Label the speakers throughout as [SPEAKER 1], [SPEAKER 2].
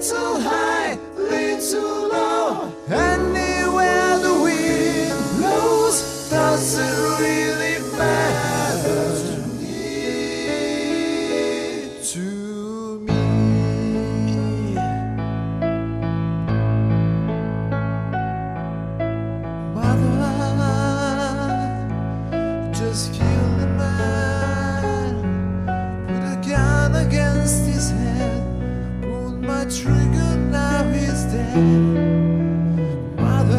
[SPEAKER 1] Little high, little Mother,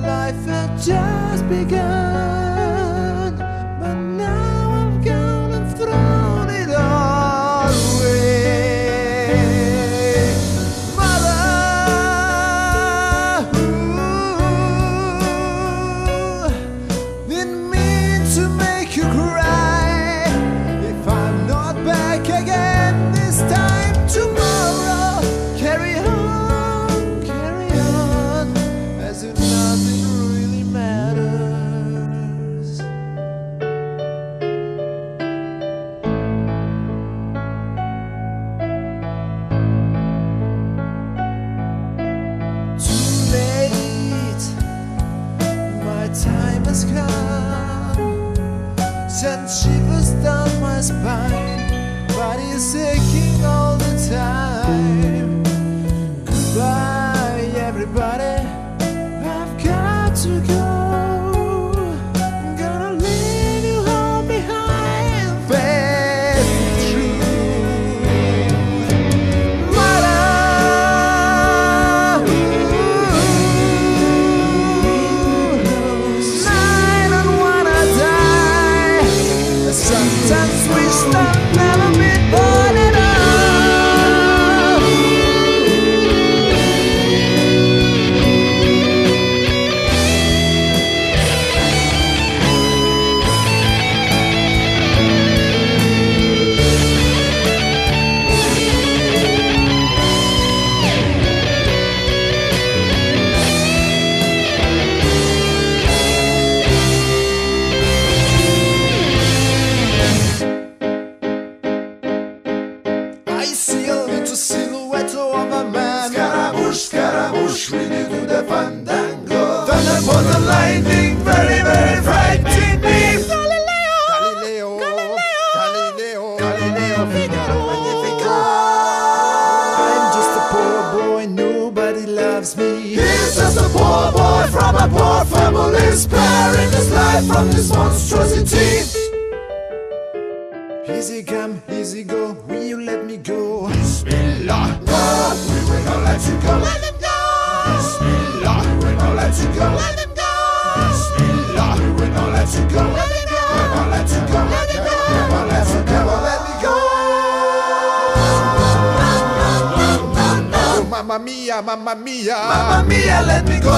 [SPEAKER 1] life had just begun. Scaramouche, really do the fandango. Thunder for the lightning, very, very frightening me. Galileo, Galileo, Galileo, Galileo, Figaro, Magnifico. I'm just a poor boy, nobody loves me. He's just a poor boy from a poor family, sparing his life from this monstrosity. Easy come, easy go, will you let me go? Bismillah, mamma mia, mamma mia, mamma mia, let me go.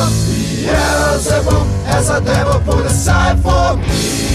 [SPEAKER 1] Beelzebub has a devil put aside for me,